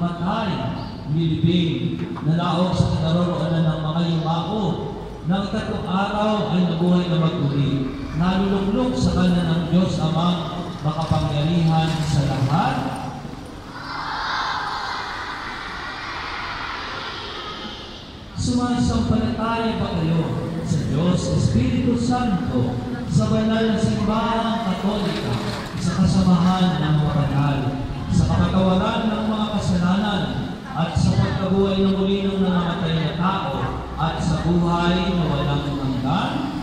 namatay, nilibing, nalaog sa kinaroroonan ng mga yumao, ng ikatlong araw ay nabuhay na maguli, sa kanya ng Diyos amang makapangyarihan sa lahat. Sumasampalataya ba kayo sa Diyos Espiritu Santo sa banal na simbahang katolika sa kasamahan buhay na muli ng nangamatay na tao at sa buhay na walang hanggan